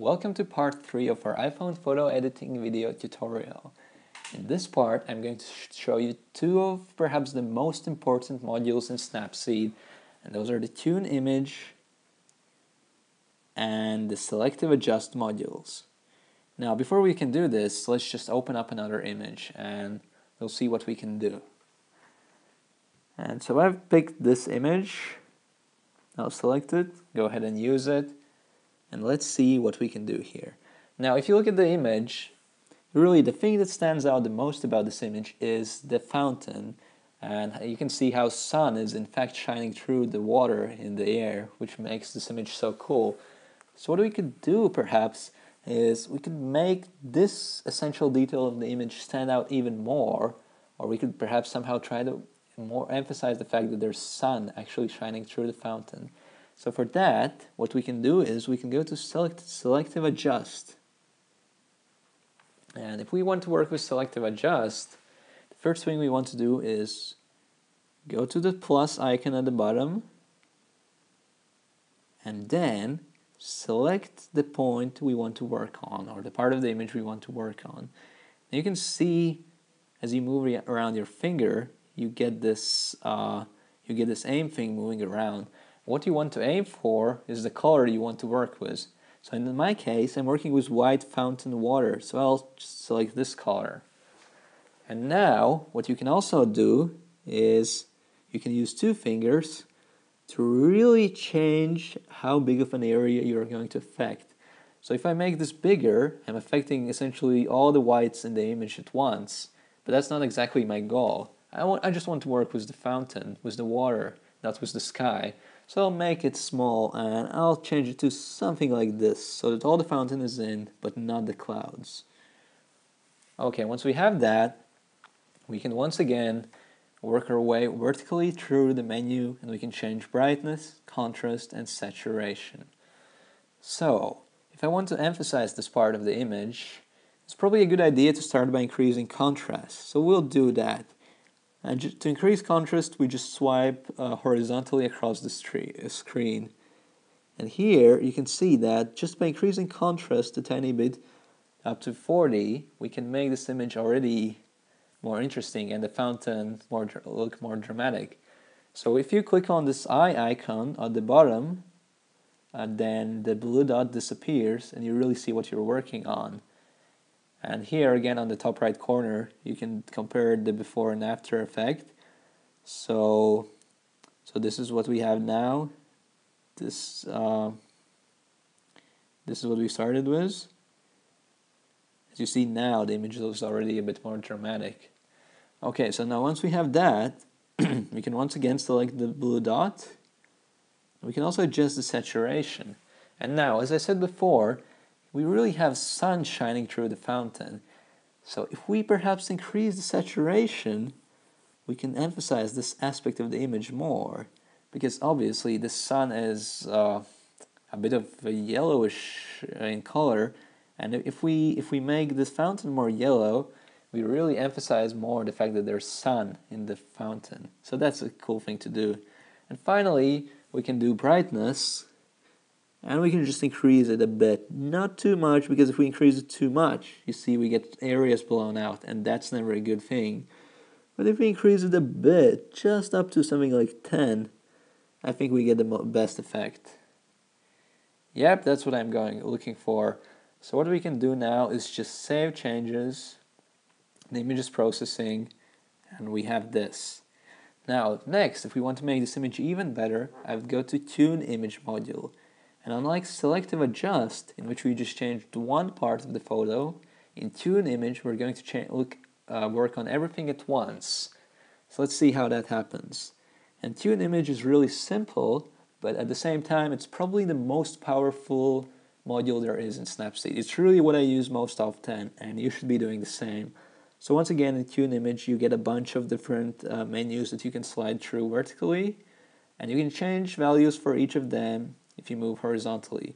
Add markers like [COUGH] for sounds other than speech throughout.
Welcome to part 3 of our iPhone photo editing video tutorial. In this part I'm going to show you two of perhaps the most important modules in Snapseed and those are the Tune Image and the Selective Adjust modules. Now before we can do this let's just open up another image and we'll see what we can do. And so I've picked this image, I'll select it, go ahead and use it and let's see what we can do here. Now, if you look at the image, really the thing that stands out the most about this image is the fountain. And you can see how sun is in fact shining through the water in the air, which makes this image so cool. So what we could do perhaps is we could make this essential detail of the image stand out even more, or we could perhaps somehow try to more emphasize the fact that there's sun actually shining through the fountain. So for that, what we can do is we can go to select selective adjust. And if we want to work with selective adjust, the first thing we want to do is go to the plus icon at the bottom and then select the point we want to work on or the part of the image we want to work on. And you can see as you move around your finger, you get this uh, you get this aim thing moving around. What you want to aim for is the color you want to work with. So in my case, I'm working with white fountain water, so I'll select this color. And now, what you can also do is you can use two fingers to really change how big of an area you're going to affect. So if I make this bigger, I'm affecting essentially all the whites in the image at once, but that's not exactly my goal. I, want, I just want to work with the fountain, with the water, not with the sky. So I'll make it small and I'll change it to something like this so that all the fountain is in but not the clouds. Okay, once we have that, we can once again work our way vertically through the menu and we can change brightness, contrast and saturation. So, if I want to emphasize this part of the image, it's probably a good idea to start by increasing contrast. So we'll do that. And to increase contrast, we just swipe uh, horizontally across the uh, screen. And here you can see that just by increasing contrast a tiny bit up to 40, we can make this image already more interesting and the fountain more look more dramatic. So if you click on this eye icon at the bottom, uh, then the blue dot disappears and you really see what you're working on. And here again on the top right corner, you can compare the before and after effect. So, so this is what we have now. This, uh, this is what we started with. As you see now, the image looks already a bit more dramatic. Okay, so now once we have that, [CLEARS THROAT] we can once again select the blue dot. We can also adjust the saturation. And now, as I said before, we really have sun shining through the fountain. So if we perhaps increase the saturation, we can emphasize this aspect of the image more because obviously the sun is uh, a bit of a yellowish in color. And if we if we make this fountain more yellow we really emphasize more the fact that there's sun in the fountain. So that's a cool thing to do. And finally we can do brightness and we can just increase it a bit. Not too much because if we increase it too much you see we get areas blown out and that's never a good thing. But if we increase it a bit just up to something like 10 I think we get the best effect. Yep that's what I'm going looking for. So what we can do now is just save changes. The image is processing and we have this. Now next if we want to make this image even better I would go to tune image module and unlike selective adjust, in which we just changed one part of the photo, in tune image we're going to look, uh, work on everything at once. So let's see how that happens. And tune image is really simple, but at the same time it's probably the most powerful module there is in Snapseed. It's really what I use most often, and you should be doing the same. So once again, in Tune Image, you get a bunch of different uh, menus that you can slide through vertically, and you can change values for each of them if you move horizontally.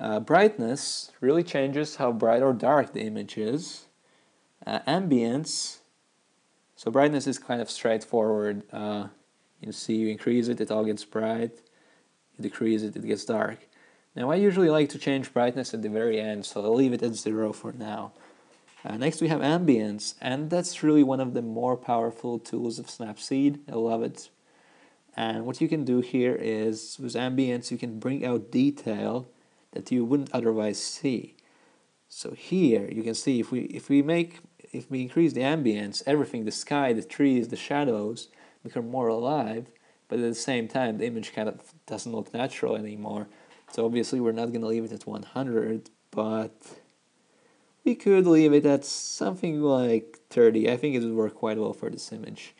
Uh, brightness really changes how bright or dark the image is. Uh, ambience, so brightness is kind of straightforward. Uh, you see, you increase it, it all gets bright. You decrease it, it gets dark. Now I usually like to change brightness at the very end, so I'll leave it at zero for now. Uh, next we have ambience, and that's really one of the more powerful tools of Snapseed. I love it. And what you can do here is, with ambience, you can bring out detail that you wouldn't otherwise see. So here you can see if we if we make if we increase the ambience, everything, the sky, the trees, the shadows become more alive, but at the same time the image kind of doesn't look natural anymore. So obviously we're not going to leave it at 100, but we could leave it at something like 30. I think it would work quite well for this image.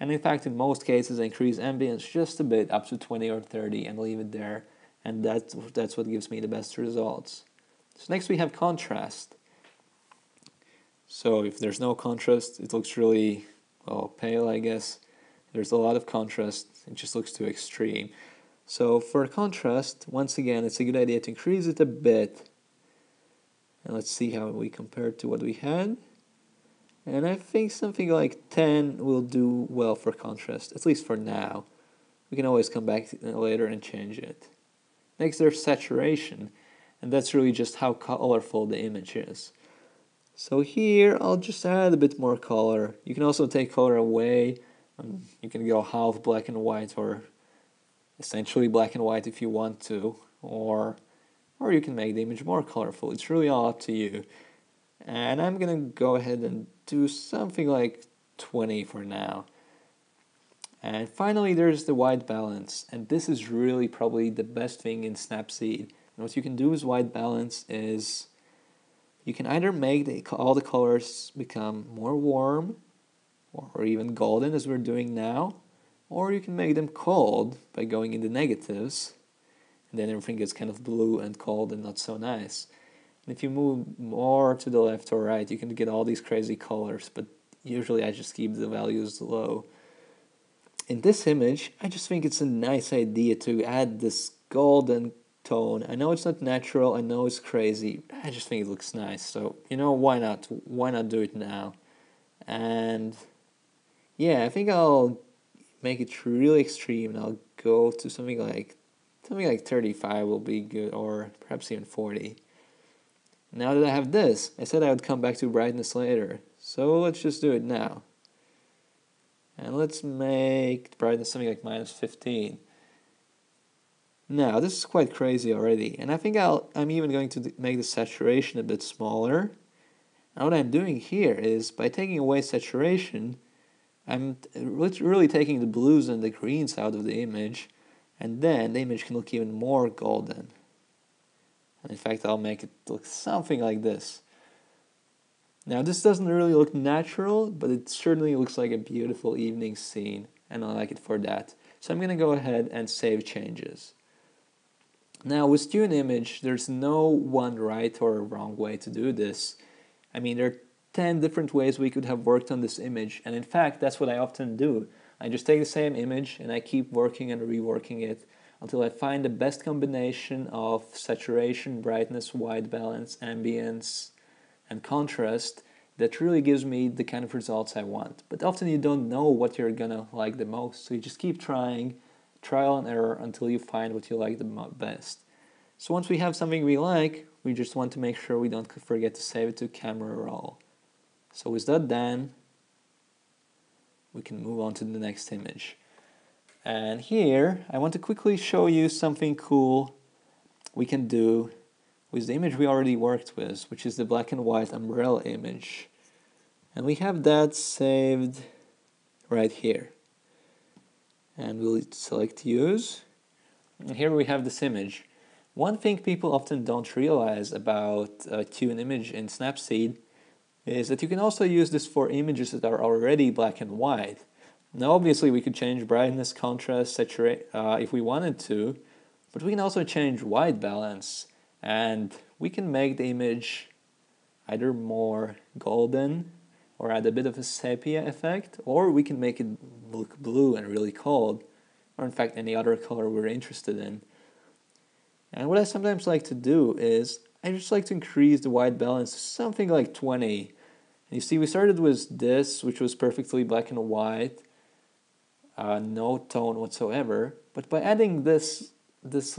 And in fact, in most cases, I increase ambience just a bit, up to 20 or 30, and leave it there. And that's, that's what gives me the best results. So next we have contrast. So if there's no contrast, it looks really, well, pale, I guess. There's a lot of contrast, it just looks too extreme. So for contrast, once again, it's a good idea to increase it a bit. And let's see how we compare to what we had. And I think something like 10 will do well for contrast, at least for now. We can always come back later and change it. Next there's saturation, and that's really just how colorful the image is. So here I'll just add a bit more color. You can also take color away. Um, you can go half black and white or essentially black and white if you want to, or or you can make the image more colorful. It's really all up to you. And I'm gonna go ahead and do something like 20 for now. And finally there's the white balance, and this is really probably the best thing in Snapseed. And what you can do with white balance is you can either make the, all the colors become more warm or even golden as we're doing now, or you can make them cold by going in the negatives and then everything gets kind of blue and cold and not so nice. If you move more to the left or right, you can get all these crazy colors, but usually I just keep the values low. In this image, I just think it's a nice idea to add this golden tone. I know it's not natural, I know it's crazy, I just think it looks nice. So, you know, why not? Why not do it now? And yeah, I think I'll make it really extreme and I'll go to something like something like 35 will be good or perhaps even 40. Now that I have this, I said I would come back to brightness later. So let's just do it now. And let's make brightness something like minus 15. Now, this is quite crazy already, and I think I'll, I'm even going to make the saturation a bit smaller. And what I'm doing here is, by taking away saturation, I'm really taking the blues and the greens out of the image, and then the image can look even more golden. In fact, I'll make it look something like this. Now, this doesn't really look natural, but it certainly looks like a beautiful evening scene, and I like it for that. So I'm going to go ahead and save changes. Now with Tune Image, there's no one right or wrong way to do this. I mean, there are 10 different ways we could have worked on this image, and in fact, that's what I often do. I just take the same image and I keep working and reworking it until I find the best combination of saturation, brightness, white balance, ambience, and contrast that really gives me the kind of results I want. But often you don't know what you're gonna like the most, so you just keep trying trial and error until you find what you like the best. So once we have something we like, we just want to make sure we don't forget to save it to camera roll. So with that done, we can move on to the next image. And here, I want to quickly show you something cool we can do with the image we already worked with, which is the black and white umbrella image. And we have that saved right here and we'll select use. And here we have this image. One thing people often don't realize about uh, Tune Image in Snapseed is that you can also use this for images that are already black and white. Now obviously we could change brightness, contrast, saturate uh, if we wanted to, but we can also change white balance and we can make the image either more golden or add a bit of a sepia effect, or we can make it look blue and really cold, or in fact any other color we're interested in. And what I sometimes like to do is, I just like to increase the white balance to something like 20. And you see we started with this, which was perfectly black and white, uh, no tone whatsoever, but by adding this this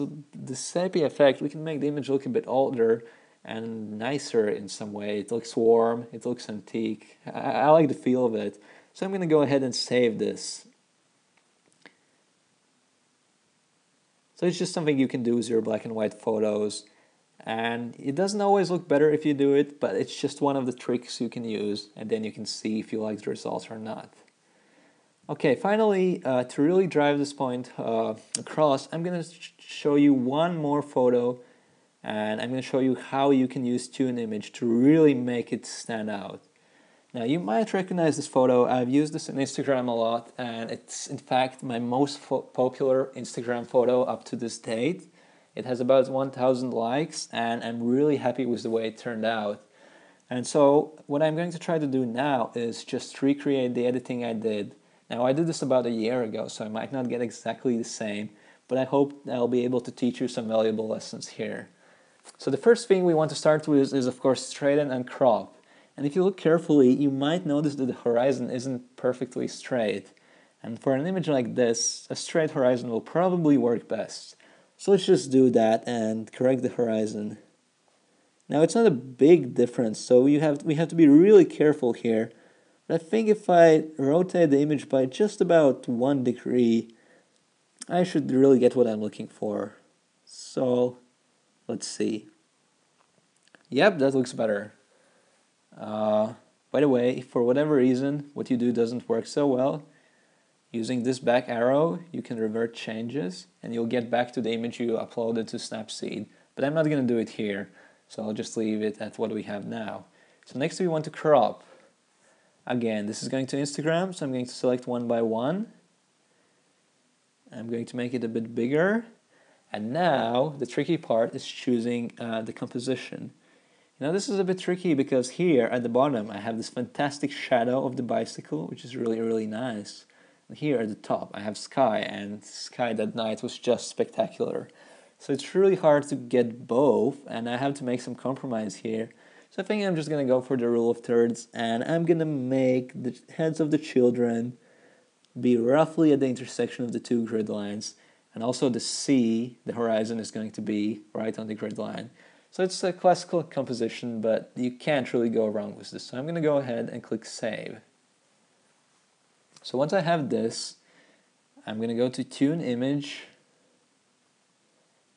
the sepia effect, we can make the image look a bit older and nicer in some way. It looks warm, it looks antique. I, I like the feel of it. So I'm going to go ahead and save this. So it's just something you can do with your black and white photos. And it doesn't always look better if you do it, but it's just one of the tricks you can use, and then you can see if you like the results or not. Okay, finally, uh, to really drive this point uh, across, I'm going to sh show you one more photo, and I'm going to show you how you can use Tune Image to really make it stand out. Now, you might recognize this photo. I've used this on Instagram a lot, and it's in fact my most popular Instagram photo up to this date. It has about 1,000 likes, and I'm really happy with the way it turned out. And so, what I'm going to try to do now is just recreate the editing I did. Now, I did this about a year ago, so I might not get exactly the same, but I hope I'll be able to teach you some valuable lessons here. So, the first thing we want to start with is, of course, straighten and crop. And if you look carefully, you might notice that the horizon isn't perfectly straight. And for an image like this, a straight horizon will probably work best. So let's just do that and correct the horizon. Now it's not a big difference, so you have we have to be really careful here. I think if I rotate the image by just about one degree, I should really get what I'm looking for. So let's see. Yep, that looks better. Uh, by the way, for whatever reason, what you do doesn't work so well, Using this back arrow, you can revert changes and you'll get back to the image you uploaded to Snapseed. But I'm not going to do it here, so I'll just leave it at what we have now. So next we want to crop. Again, this is going to Instagram, so I'm going to select one by one. I'm going to make it a bit bigger. And now the tricky part is choosing uh, the composition. Now this is a bit tricky because here at the bottom I have this fantastic shadow of the bicycle, which is really, really nice here at the top I have sky and sky that night was just spectacular. So it's really hard to get both and I have to make some compromise here. So I think I'm just gonna go for the rule of thirds and I'm gonna make the heads of the children be roughly at the intersection of the two grid lines and also the sea, the horizon is going to be right on the grid line. So it's a classical composition, but you can't really go wrong with this. So I'm gonna go ahead and click save. So once I have this, I'm going to go to tune image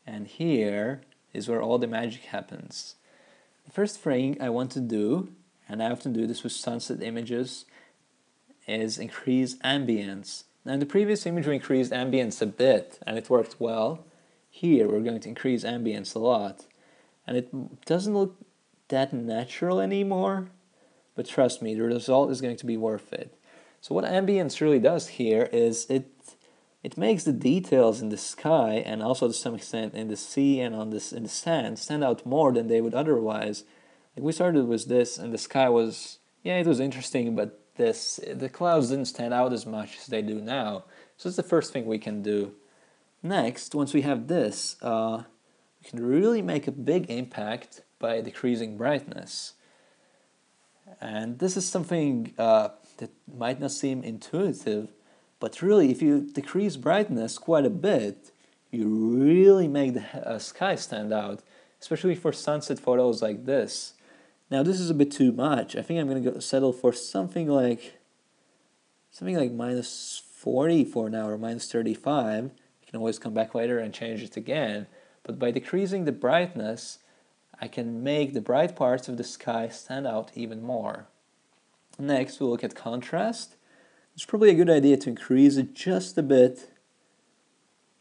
and here is where all the magic happens. First thing I want to do, and I often do this with sunset images, is increase ambience. Now in the previous image we increased ambience a bit and it worked well. Here we're going to increase ambience a lot. And it doesn't look that natural anymore, but trust me, the result is going to be worth it. So what ambience really does here is it it makes the details in the sky and also to some extent in the sea and on this in the sand stand out more than they would otherwise. Like we started with this and the sky was yeah it was interesting but this the clouds didn't stand out as much as they do now. So it's the first thing we can do. Next, once we have this, uh, we can really make a big impact by decreasing brightness. And this is something uh, that might not seem intuitive, but really, if you decrease brightness quite a bit, you really make the uh, sky stand out, especially for sunset photos like this. Now, this is a bit too much. I think I'm going to settle for something like something like minus 40 for now or minus 35. You can always come back later and change it again. But by decreasing the brightness, I can make the bright parts of the sky stand out even more. Next, we'll look at contrast. It's probably a good idea to increase it just a bit.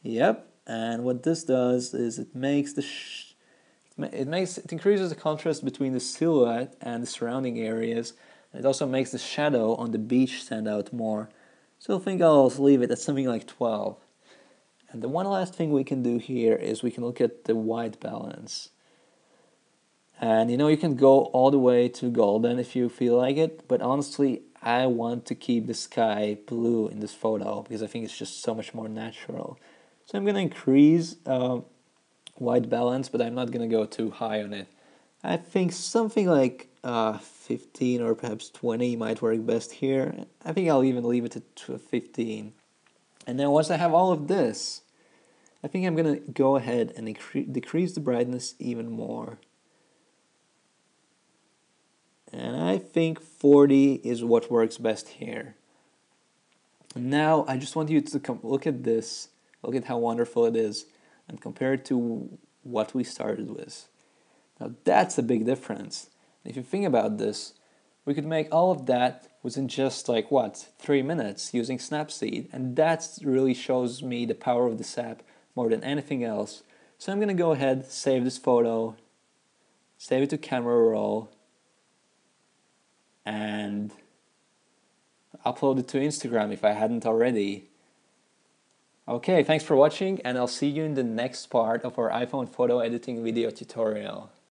Yep, and what this does is it makes the it makes it increases the contrast between the silhouette and the surrounding areas. And it also makes the shadow on the beach stand out more. So I think I'll leave it at something like 12. And the one last thing we can do here is we can look at the white balance. And you know, you can go all the way to golden if you feel like it, but honestly, I want to keep the sky blue in this photo because I think it's just so much more natural. So I'm going to increase uh, white balance, but I'm not going to go too high on it. I think something like uh, 15 or perhaps 20 might work best here. I think I'll even leave it at 15. And then once I have all of this, I think I'm gonna go ahead and decrease the brightness even more. And I think 40 is what works best here. Now I just want you to come look at this, look at how wonderful it is, and compare it to what we started with. Now that's a big difference. If you think about this, we could make all of that within just like what, three minutes using Snapseed. And that really shows me the power of this app more than anything else. So I'm gonna go ahead, save this photo, save it to camera roll, and upload it to Instagram if I hadn't already. Okay, thanks for watching and I'll see you in the next part of our iPhone photo editing video tutorial.